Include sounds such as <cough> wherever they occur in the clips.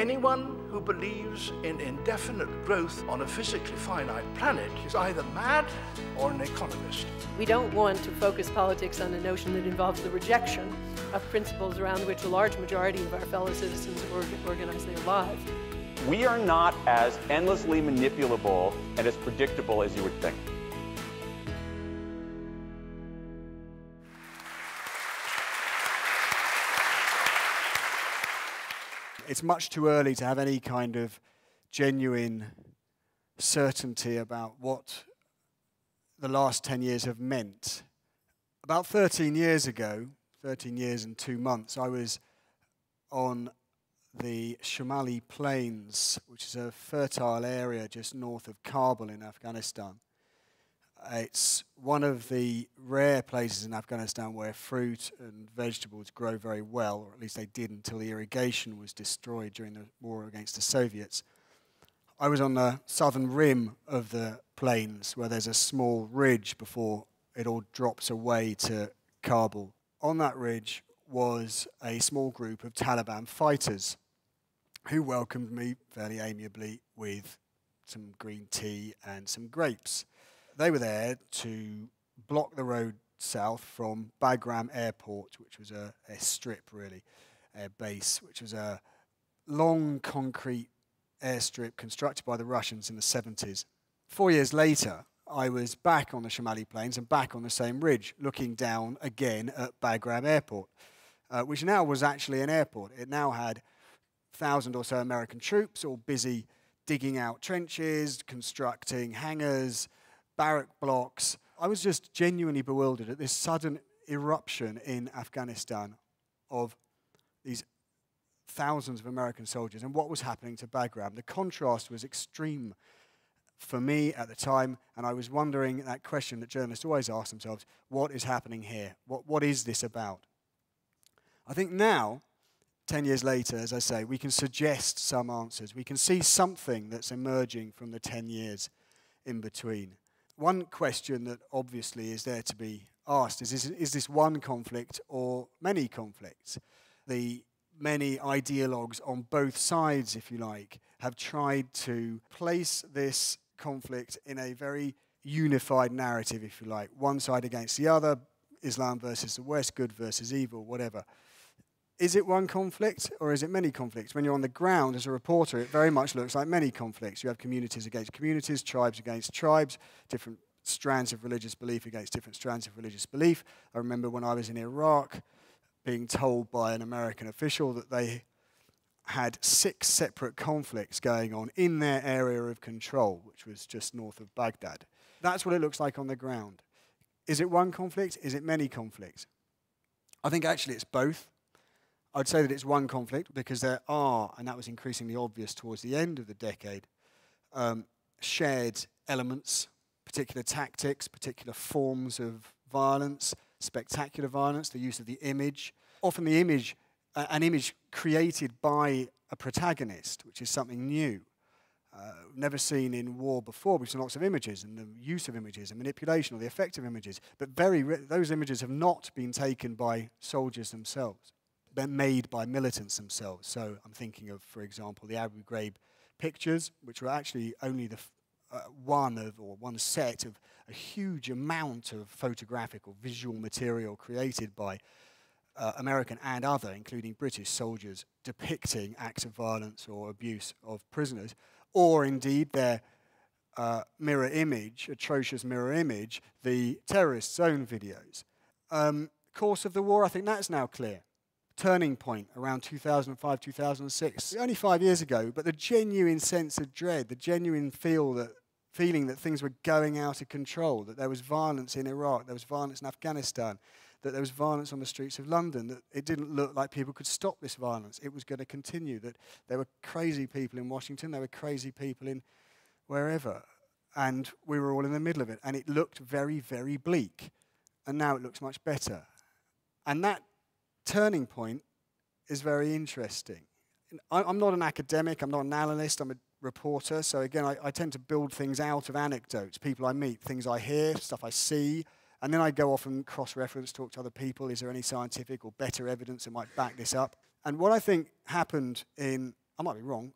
Anyone who believes in indefinite growth on a physically finite planet is either mad or an economist. We don't want to focus politics on a notion that involves the rejection of principles around which a large majority of our fellow citizens organize their lives. We are not as endlessly manipulable and as predictable as you would think. It's much too early to have any kind of genuine certainty about what the last 10 years have meant. About 13 years ago, 13 years and two months, I was on the Shamali Plains, which is a fertile area just north of Kabul in Afghanistan. It's one of the rare places in Afghanistan where fruit and vegetables grow very well, or at least they did until the irrigation was destroyed during the war against the Soviets. I was on the southern rim of the plains where there's a small ridge before it all drops away to Kabul. On that ridge was a small group of Taliban fighters who welcomed me fairly amiably with some green tea and some grapes they were there to block the road south from Bagram Airport, which was a, a strip, really, a base, which was a long concrete airstrip constructed by the Russians in the 70s. Four years later, I was back on the Shamali Plains and back on the same ridge, looking down again at Bagram Airport, uh, which now was actually an airport. It now had thousand or so American troops all busy digging out trenches, constructing hangars, barrack blocks. I was just genuinely bewildered at this sudden eruption in Afghanistan of these thousands of American soldiers and what was happening to Bagram. The contrast was extreme for me at the time, and I was wondering that question that journalists always ask themselves what is happening here? What, what is this about? I think now, 10 years later, as I say, we can suggest some answers. We can see something that's emerging from the 10 years in between one question that obviously is there to be asked is, is, is this one conflict or many conflicts? The many ideologues on both sides, if you like, have tried to place this conflict in a very unified narrative, if you like, one side against the other, Islam versus the West, good versus evil, whatever. Is it one conflict or is it many conflicts? When you're on the ground as a reporter, it very much looks like many conflicts. You have communities against communities, tribes against tribes, different strands of religious belief against different strands of religious belief. I remember when I was in Iraq being told by an American official that they had six separate conflicts going on in their area of control, which was just north of Baghdad. That's what it looks like on the ground. Is it one conflict? Is it many conflicts? I think actually it's both. I'd say that it's one conflict because there are, and that was increasingly obvious towards the end of the decade, um, shared elements, particular tactics, particular forms of violence, spectacular violence, the use of the image. Often the image, uh, an image created by a protagonist, which is something new. Uh, never seen in war before. We've seen lots of images and the use of images and manipulation or the effect of images, but very those images have not been taken by soldiers themselves made by militants themselves. So I'm thinking of, for example, the Abu Ghraib pictures, which were actually only the uh, one of or one set of a huge amount of photographic or visual material created by uh, American and other, including British soldiers, depicting acts of violence or abuse of prisoners, or indeed their uh, mirror image, atrocious mirror image, the terrorists' own videos. Um, course of the war, I think that's now clear turning point around 2005, 2006. Only five years ago, but the genuine sense of dread, the genuine feel that, feeling that things were going out of control, that there was violence in Iraq, there was violence in Afghanistan, that there was violence on the streets of London, that it didn't look like people could stop this violence. It was going to continue, that there were crazy people in Washington, there were crazy people in wherever. And we were all in the middle of it. And it looked very, very bleak. And now it looks much better. And that turning point is very interesting. I'm not an academic, I'm not an analyst, I'm a reporter. So again, I, I, tend to build things out of anecdotes, people I meet, things I hear, stuff I see, and then I go off and cross-reference, talk to other people. Is there any scientific or better evidence that might back this up? And what I think happened in I might be wrong,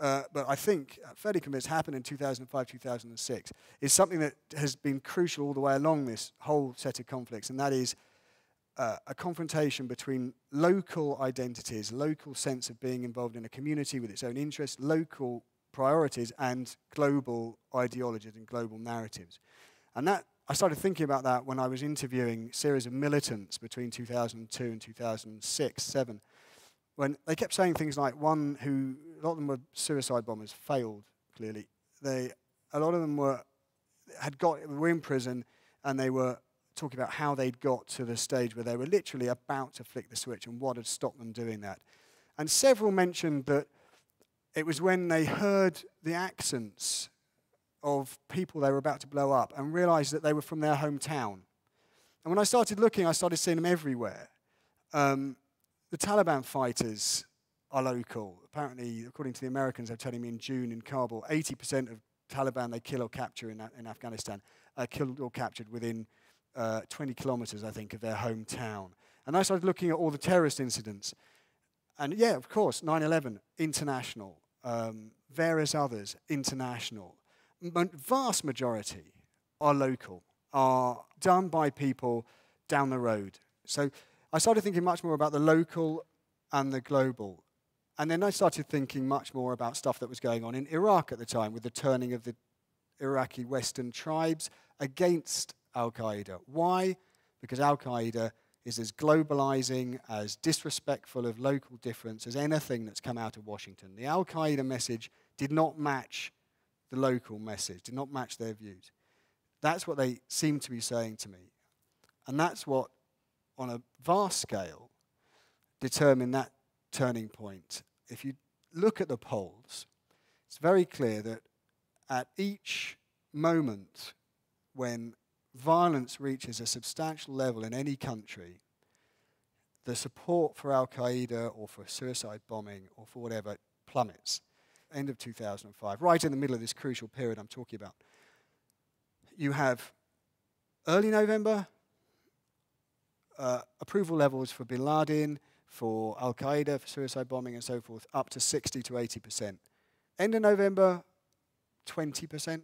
uh, but I think uh, fairly convinced happened in 2005, 2006, is something that has been crucial all the way along this whole set of conflicts, and that is uh, a confrontation between local identities, local sense of being involved in a community with its own interests, local priorities, and global ideologies and global narratives. And that I started thinking about that when I was interviewing a series of militants between 2002 and 2006, seven, when they kept saying things like one who a lot of them were suicide bombers, failed clearly. They a lot of them were had got were in prison and they were talking about how they'd got to the stage where they were literally about to flick the switch and what had stopped them doing that. And several mentioned that it was when they heard the accents of people they were about to blow up and realized that they were from their hometown. And when I started looking, I started seeing them everywhere. Um, the Taliban fighters are local. Apparently, according to the Americans, they're telling me in June in Kabul, 80% of Taliban they kill or capture in, in Afghanistan are killed or captured within uh, 20 kilometers, I think, of their hometown. And I started looking at all the terrorist incidents. And yeah, of course, 9 11, international. Um, various others, international. M- vast majority are local, are done by people down the road. So I started thinking much more about the local and the global. And then I started thinking much more about stuff that was going on in Iraq at the time with the turning of the Iraqi Western tribes against Al Qaeda. Why? Because Al Qaeda is as globalizing, as disrespectful of local difference as anything that's come out of Washington. The Al Qaeda message did not match the local message, did not match their views. That's what they seem to be saying to me. And that's what, on a vast scale, determined that turning point if you look at the polls, it's very clear that at each moment when violence reaches a substantial level in any country, the support for Al Qaeda or for suicide bombing or for whatever plummets. End of 2005, right in the middle of this crucial period I'm talking about. You have early November, uh, approval levels for bin Laden, for Al Qaeda, for suicide bombing, and so forth, up to 60 to 80%. End of November, 20%,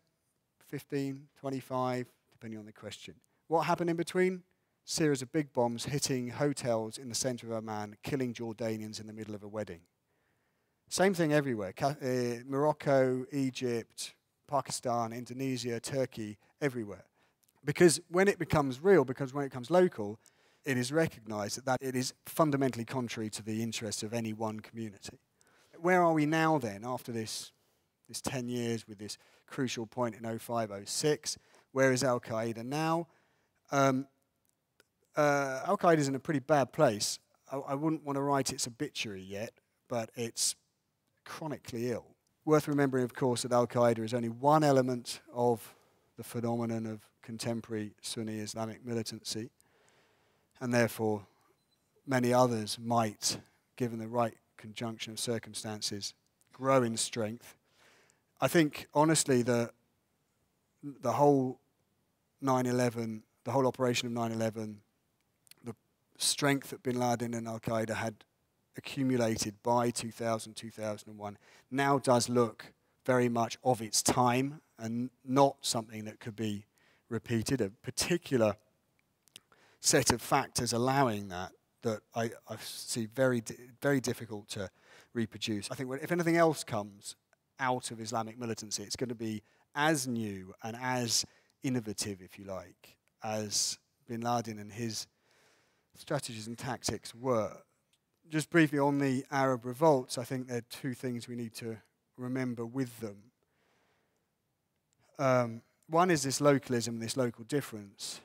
15, 25, depending on the question. What happened in between? Series of big bombs hitting hotels in the center of Amman, killing Jordanians in the middle of a wedding. Same thing everywhere. Uh, Morocco, Egypt, Pakistan, Indonesia, Turkey, everywhere. Because when it becomes real, because when it becomes local, it is recognized that, that it is fundamentally contrary to the interests of any one community. Where are we now then, after this, this 10 years with this crucial point in 0506? Where is Al Qaeda now? Um, uh, Al Qaeda is in a pretty bad place. I, I wouldn't want to write its obituary yet, but it's chronically ill. Worth remembering, of course, that Al Qaeda is only one element of the phenomenon of contemporary Sunni Islamic militancy and therefore many others might, given the right conjunction of circumstances, grow in strength. I think, honestly, the, the whole 9 11, the whole operation of 9 11, the strength that bin Laden and Al Qaeda had accumulated by 2000, 2001, now does look very much of its time and not something that could be repeated. A particular set of factors allowing that that I, I see very, very difficult to reproduce. I think if anything else comes out of Islamic militancy, it's going to be as new and as innovative, if you like, as bin Laden and his strategies and tactics were. Just briefly on the Arab revolts, I think there are two things we need to remember with them. Um, one is this localism, this local difference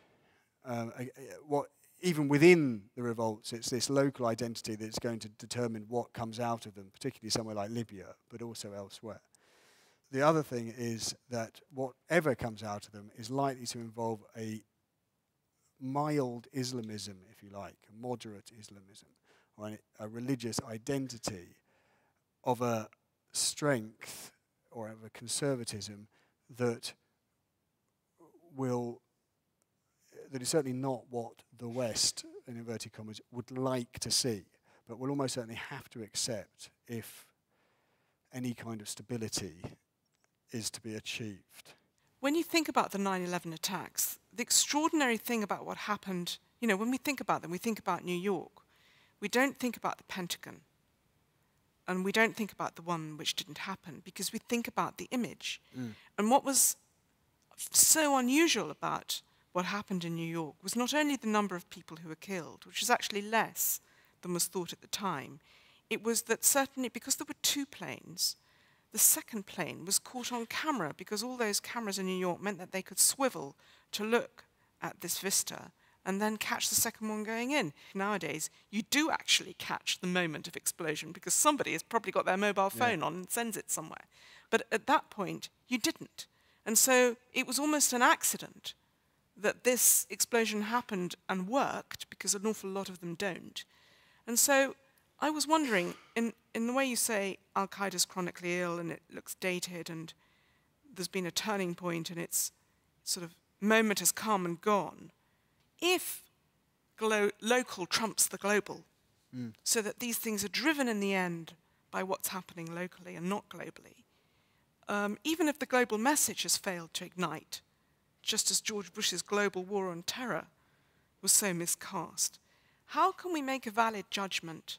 um, what even within the revolts, it's this local identity that's going to determine what comes out of them, particularly somewhere like Libya, but also elsewhere. The other thing is that whatever comes out of them is likely to involve a mild Islamism, if you like, a moderate Islamism, or an, a religious identity of a strength or of a conservatism that will that is certainly not what the West, in inverted commas, would like to see, but will almost certainly have to accept if any kind of stability is to be achieved. When you think about the 9 11 attacks, the extraordinary thing about what happened, you know, when we think about them, we think about New York. We don't think about the Pentagon. And we don't think about the one which didn't happen because we think about the image. Mm. And what was so unusual about what happened in New York was not only the number of people who were killed, which was actually less than was thought at the time, it was that certainly because there were two planes, the second plane was caught on camera because all those cameras in New York meant that they could swivel to look at this vista and then catch the second one going in. Nowadays, you do actually catch the moment of explosion because somebody has probably got their mobile phone yeah. on and sends it somewhere. But at that point, you didn't. And so it was almost an accident that this explosion happened and worked because an awful lot of them don't. And so I was wondering, in, in the way you say Al Qaeda's chronically ill and it looks dated and there's been a turning point and its sort of moment has come and gone, if local trumps the global, mm. so that these things are driven in the end by what's happening locally and not globally, um, even if the global message has failed to ignite, just as George Bush's global war on terror was so miscast, how can we make a valid judgment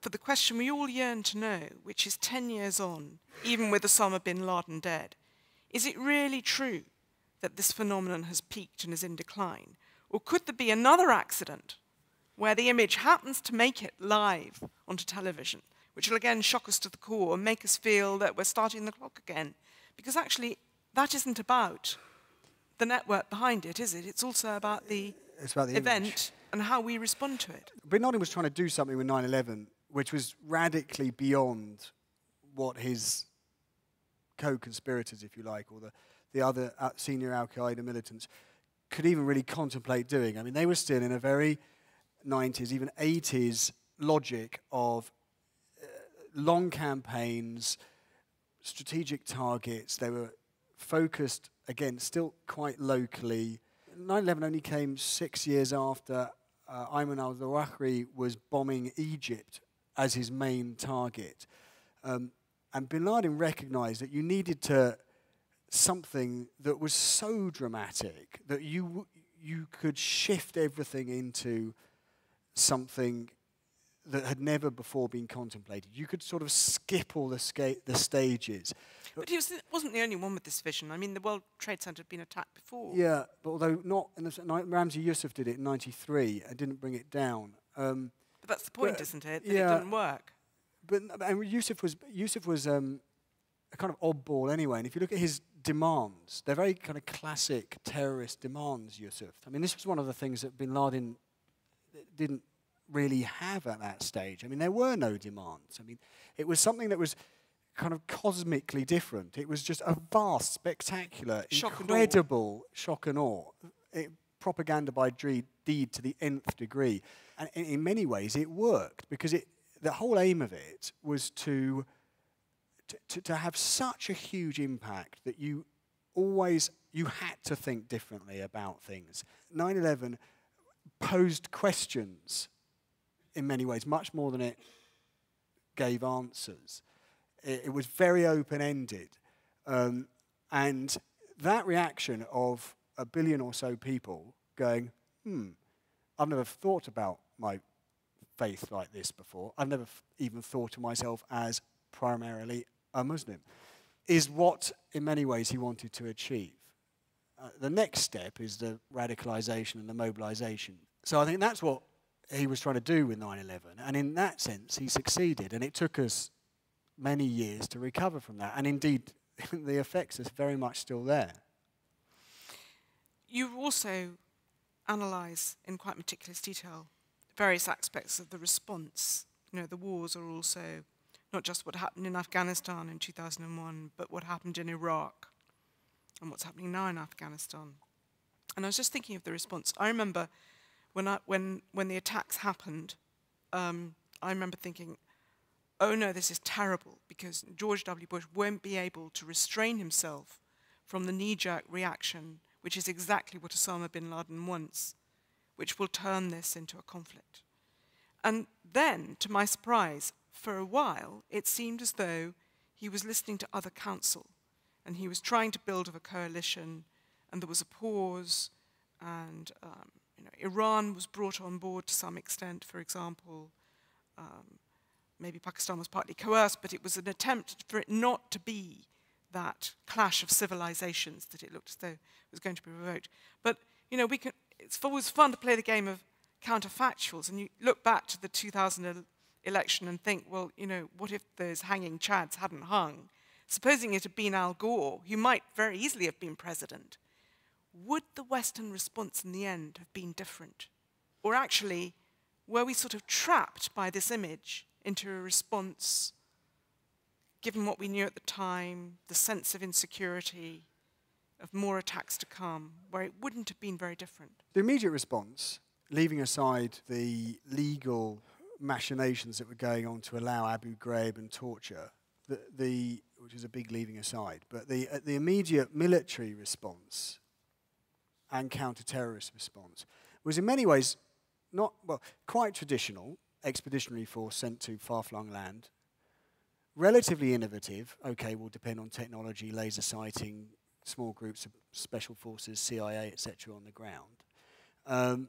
for the question we all yearn to know, which is 10 years on, even with Osama bin Laden dead? Is it really true that this phenomenon has peaked and is in decline? Or could there be another accident where the image happens to make it live onto television, which will again shock us to the core and make us feel that we're starting the clock again? Because actually, that isn't about the network behind it, is it? It's also about the, it's about the event image. and how we respond to it. Bin Laden was trying to do something with 9 11 which was radically beyond what his co conspirators, if you like, or the the other uh, senior Al Qaeda militants could even really contemplate doing. I mean, they were still in a very 90s, even 80s logic of uh, long campaigns, strategic targets. They were focused, again, still quite locally. 9 11 only came six years after uh, Ayman al Zawahiri was bombing Egypt as his main target. Um, and bin Laden recognized that you needed to something that was so dramatic that you you could shift everything into something that had never before been contemplated. You could sort of skip all the, ska- the stages. But he was, wasn't the only one with this vision. I mean, the World Trade Center had been attacked before. Yeah, but although not, in the, Ramzi Yousef did it in '93 and didn't bring it down. Um, that's the point, but, isn't it? That yeah, it didn't work. But and Yousef was Yousef was um, a kind of oddball anyway. And if you look at his demands. They're very kind of classic terrorist demands, Yousef. I mean, this was one of the things that bin Laden didn't really have at that stage. I mean, there were no demands. I mean, it was something that was kind of cosmically different. It was just a vast, spectacular, shock incredible and shock and awe. It, propaganda by deed to the nth degree. And in, many ways, it worked because it, the whole aim of it was to to, to, have such a huge impact that you always you had to think differently about things. 9/11 posed questions in many ways, much more than it gave answers. It, it was very open-ended, um, and that reaction of a billion or so people going, "Hmm, I've never thought about my faith like this before. I've never even thought of myself as primarily a Muslim, is what, in many ways, he wanted to achieve. Uh, the next step is the radicalization and the mobilization. So I think that's what he was trying to do with 9 11. And in that sense, he succeeded. And it took us many years to recover from that. And indeed, <laughs> the effects are very much still there. You also analyse in quite meticulous detail various aspects of the response. You know, the wars are also not just what happened in Afghanistan in 2001, but what happened in Iraq and what's happening now in Afghanistan. And I was just thinking of the response. I remember when, I, when, when the attacks happened, um, I remember thinking, oh no, this is terrible because George W. Bush won't be able to restrain himself from the knee jerk reaction, which is exactly what Osama bin Laden wants, which will turn this into a conflict. And then, to my surprise, for a while, it seemed as though he was listening to other counsel and he was trying to build a coalition, and there was a pause, and um, you know, Iran was brought on board to some extent, for example. Um, maybe Pakistan was partly coerced, but it was an attempt for it not to be that clash of civilizations that it looked as though was going to be provoked. But you know, we can, it's always fun to play the game of counterfactuals, and you look back to the 2000 election and think, well, you know, what if those hanging chads hadn't hung? Supposing it had been Al Gore, who might very easily have been president, would the Western response in the end have been different? Or actually, were we sort of trapped by this image into a response, given what we knew at the time, the sense of insecurity, of more attacks to come, where it wouldn't have been very different? The immediate response, leaving aside the legal machinations that were going on to allow Abu Ghraib and torture, the, the which is a big leaving aside, but the, uh, the immediate military response and counter-terrorist response was in many ways not, well, quite traditional, expeditionary force sent to far-flung land, relatively innovative, okay, will depend on technology, laser sighting, small groups of special forces, CIA, etc., on the ground, um,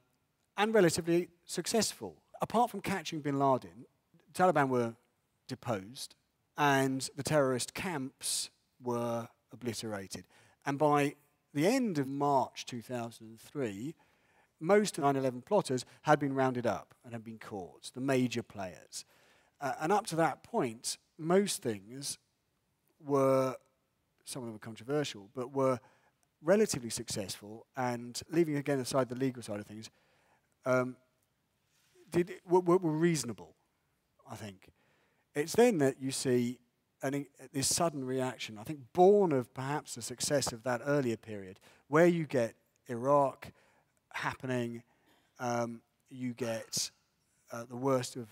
and relatively successful. Apart from catching bin Laden, Taliban were deposed, and the terrorist camps were obliterated. And by the end of March 2003, most of 9 11 plotters had been rounded up and had been caught, the major players. Uh, and up to that point, most things were, some of them were controversial, but were relatively successful and leaving again aside the legal side of things, um, did, were, were reasonable, I think. It's then that you see an, this sudden reaction, I think born of perhaps the success of that earlier period, where you get Iraq happening, um, you get uh, the worst of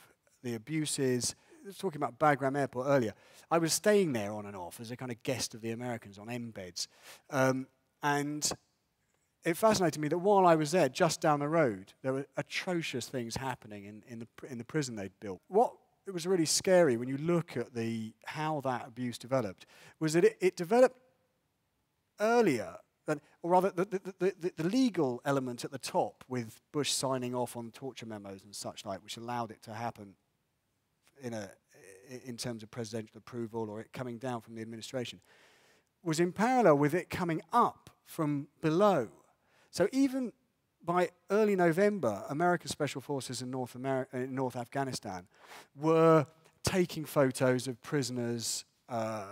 the abuses. I was talking about Bagram Airport earlier. I was staying there on and off as a kind of guest of the Americans on embeds. Um, and it fascinated me that while I was there, just down the road, there were atrocious things happening in, in, the, in the prison they'd built. What it was really scary when you look at the how that abuse developed was that it, it developed earlier than, or rather the, the, the, the, legal element at the top with Bush signing off on torture memos and such like, which allowed it to happen in, a, in terms of presidential approval or it coming down from the administration, was in parallel with it coming up from below. So even by early November, American Special Forces in North, in North Afghanistan were taking photos of prisoners, uh,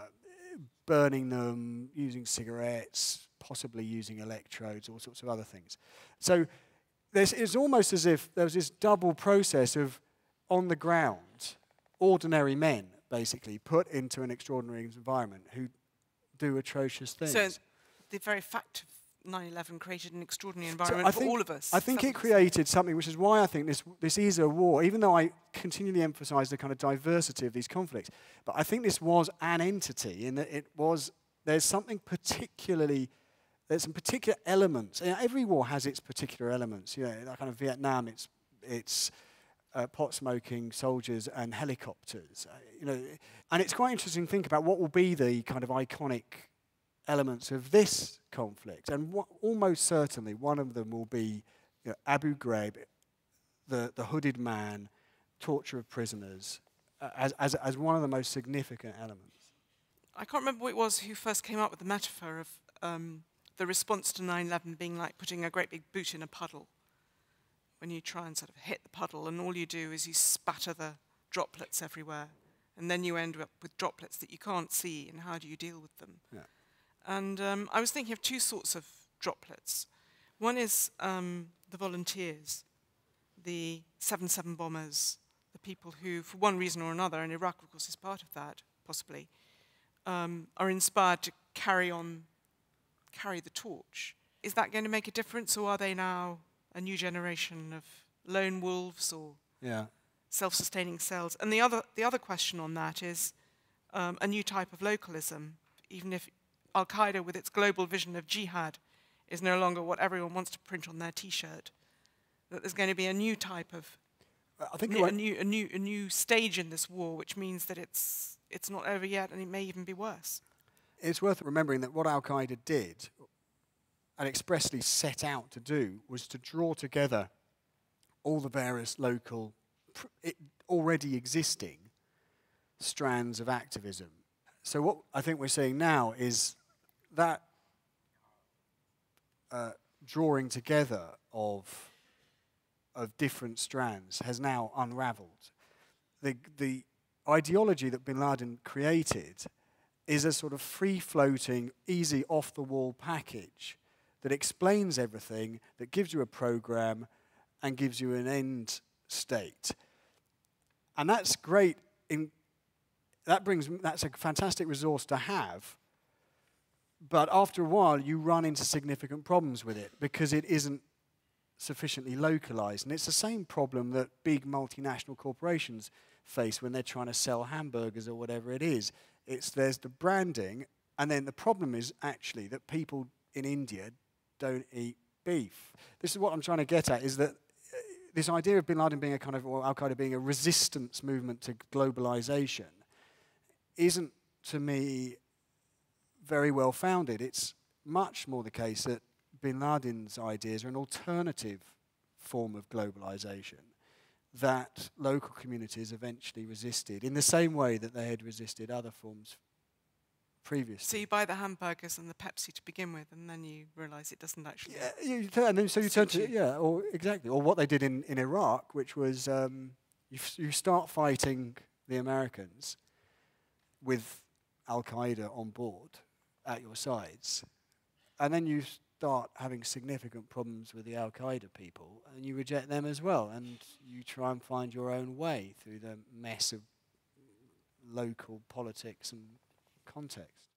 burning them, using cigarettes, possibly using electrodes, all sorts of other things. So it's almost as if there was this double process of on the ground, ordinary men, basically, put into an extraordinary environment who do atrocious things. So the very fact of 9/11 created an extraordinary environment so for all of us. I think it created something, which is why I think this this is a war. Even though I continually emphasise the kind of diversity of these conflicts, but I think this was an entity in that it was. There's something particularly. There's some particular elements. You know, every war has its particular elements. You know, like kind of Vietnam, it's it's uh, pot smoking soldiers and helicopters. Uh, you know, and it's quite interesting to think about what will be the kind of iconic elements of this conflict. And almost certainly one of them will be you know, Abu Ghraib, the, the hooded man, torture of prisoners, uh, as, as, as one of the most significant elements. I can't remember who it was who first came up with the metaphor of um, the response to 9 11 being like putting a great big boot in a puddle. When you try and sort of hit the puddle, and all you do is you spatter the droplets everywhere. And then you end up with droplets that you can't see, and how do you deal with them? Yeah. And um, I was thinking of two sorts of droplets. One is um, the volunteers, the 7 7 bombers, the people who, for one reason or another, and Iraq, of course, is part of that, possibly, um, are inspired to carry on, carry the torch. Is that going to make a difference, or are they now a new generation of lone wolves or yeah. self-sustaining cells? And the other, the other question on that is um, a new type of localism, even if Al Qaeda, with its global vision of jihad, is no longer what everyone wants to print on their t shirt. That there's going to be a new type of I think a new, a new, a new stage in this war, which means that it's it's not over yet, and it may even be worse. it's worth remembering that what Al Qaeda did and expressly set out to do was to draw together all the various local, already existing strands of activism. So, what I think we're seeing now is that uh, drawing together of, of different strands has now unraveled. The, the ideology that bin Laden created is a sort of free floating, easy off the wall package that explains everything, that gives you a program and gives you an end state. And that's great in that brings that's a fantastic resource to have. But after a while you run into significant problems with it because it isn't sufficiently localized. And it's the same problem that big multinational corporations face when they're trying to sell hamburgers or whatever it is. It's there's the branding, and then the problem is actually that people in India don't eat beef. This is what I'm trying to get at: is that uh, this idea of Bin Laden being a kind of or Al Qaeda being a resistance movement to globalization isn't, to me, very well founded. It's much more the case that Bin Laden's ideas are an alternative form of globalization that local communities eventually resisted in the same way that they had resisted other forms So you buy the hamburgers and the Pepsi to begin with, and then you realise it doesn't actually. Yeah, you turn, and then so you turn to you. yeah, or exactly, or what they did in, in Iraq, which was um, you f- you start fighting the Americans with Al Qaeda on board at your sides, and then you start having significant problems with the Al Qaeda people, and you reject them as well, and you try and find your own way through the mess of local politics and context.